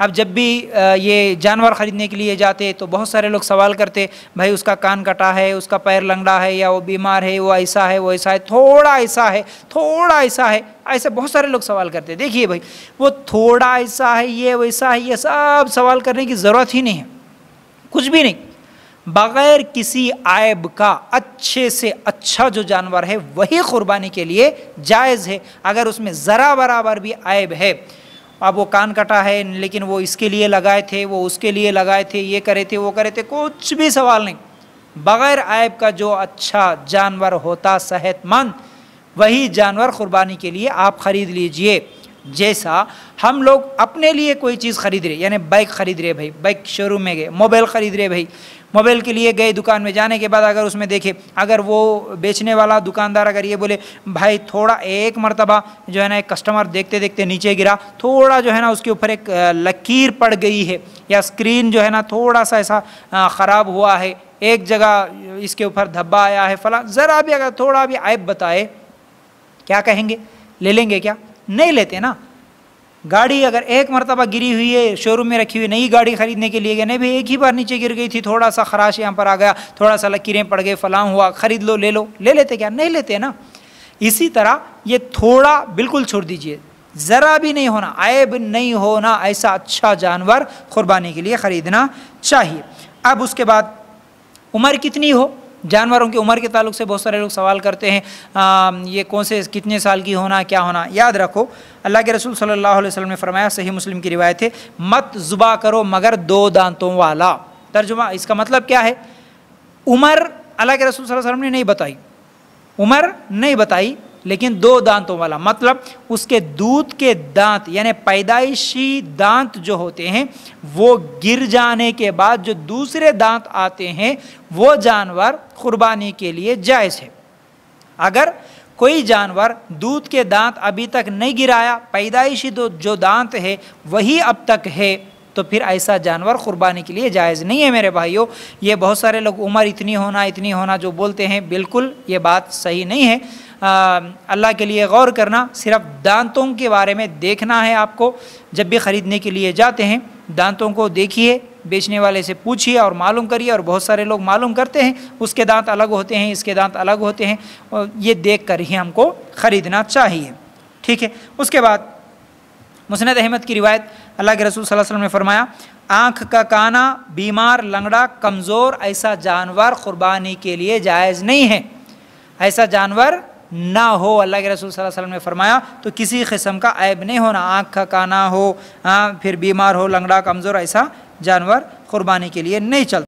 अब जब भी ये जानवर ख़रीदने के लिए जाते तो बहुत सारे लोग सवाल करते, भाई, उसका कान कटा है, उसका पैर लंगड़ा है, या वो बीमार है, वो ऐसा है, वो ऐसा है, थोड़ा ऐसा है, थोड़ा ऐसा है। ऐसे बहुत सारे लोग सवाल करते देखिए भाई, वो थोड़ा ऐसा है, ये वैसा है, ये सब सवाल करने की ज़रूरत ही नहीं है। कुछ भी नहीं। बग़ैर किसी आयब का अच्छे से अच्छा जो जानवर है, वही क़ुरबानी के लिए जायज़ है। अगर उसमें ज़रा बराबर भी आयब है अब वो कान कटा है, लेकिन वो इसके लिए लगाए थे, वो उसके लिए लगाए थे, ये करे थे, वो करे थे, कुछ भी सवाल नहीं। बग़ैर ऐब का जो अच्छा जानवर होता, सेहतमंद, वही जानवर क़ुरबानी के लिए आप ख़रीद लीजिए। जैसा हम लोग अपने लिए कोई चीज़ ख़रीद रहे, यानी बाइक ख़रीद रहे भाई बाइक शोरूम में गए मोबाइल ख़रीद रहे भाई। मोबाइल के लिए गए दुकान में, जाने के बाद अगर उसमें देखे, अगर वो बेचने वाला दुकानदार अगर ये बोले, भाई थोड़ा एक मरतबा जो है ना एक कस्टमर देखते देखते नीचे गिरा, थोड़ा जो है ना उसके ऊपर एक लकीर पड़ गई है, या स्क्रीन जो है ना थोड़ा सा ऐसा ख़राब हुआ है, एक जगह इसके ऊपर धब्बा आया है, फला, ज़रा भी अगर थोड़ा भी ऐप बताए, क्या कहेंगे? ले लेंगे क्या? नहीं लेते ना। गाड़ी अगर एक मरतबा गिरी हुई है शोरूम में रखी हुई नई गाड़ी खरीदने के लिए गए, नहीं भाई, एक ही बार नीचे गिर गई थी थोड़ा सा खराश यहाँ पर आ गया थोड़ा सा लकीरें पड़ गए फलाम हुआ, ख़रीद लो, ले लो। ले लेते क्या? नहीं लेते ना। इसी तरह ये थोड़ा बिल्कुल छोड़ दीजिए। ज़रा भी नहीं होना, आयब नहीं होना, ऐसा अच्छा जानवर क़ुरबानी के लिए ख़रीदना चाहिए। अब उसके बाद, उम्र कितनी हो? जानवरों की उम्र के ताल्लुक से बहुत सारे लोग सवाल करते हैं आ, ये कौन से कितने साल की होना क्या होना याद रखो। अल्लाह के रसूल सल्लल्लाहु अलैहि वसल्लम ने फरमाया सही मुस्लिम की रिवायत है मत जुबा करो मगर दो दांतों वाला। तर्जुमा इसका मतलब क्या है? उम्र अल्लाह के रसूल वसल्लम ने नहीं बताई। उम्र नहीं बताई लेकिन दो दांतों वाला मतलब उसके दूध के दांत, यानी पैदाइशी दांत जो होते हैं, वो गिर जाने के बाद जो दूसरे दांत आते हैं, वो जानवर कुर्बानी के लिए जायज़ है। अगर कोई जानवर दूध के दांत अभी तक नहीं गिराया, पैदाइशी जो दांत है, वही अब तक है तो फिर ऐसा जानवर कुर्बानी के लिए जायज़ नहीं है मेरे भाइयों। ये बहुत सारे लोग, उम्र इतनी होना इतनी होना जो बोलते हैं, बिल्कुल ये बात सही नहीं है। अल्लाह के लिए गौर करना, सिर्फ़ दांतों के बारे में देखना है आपको। जब भी ख़रीदने के लिए जाते हैं, दांतों को देखिए, बेचने वाले से पूछिए और मालूम करिए और बहुत सारे लोग मालूम करते हैं, उसके दांत अलग होते हैं, इसके दांत अलग होते हैं। ये देख कर ही हमको ख़रीदना चाहिए। ठीक है, उसके बाद मुसनद अहमद की रिवायत अल्लाह के रसूल सल्लल्लाहु अलैहि वसल्लम ने फरमाया, आँख का काना, बीमार, लंगड़ा, कमज़ोर, ऐसा जानवर क़ुरबानी के लिए जायज़ नहीं है। ऐसा जानवर ना हो, अल्लाह के रसूल सल्लल्लाहु अलैहि वसल्लम ने फरमाया तो किसी किस्म का ऐब नहीं होना, आँख का काना हो हाँ फिर बीमार हो, लंगड़ा, कमज़ोर, ऐसा जानवर क़ुरबानी के लिए नहीं चलता।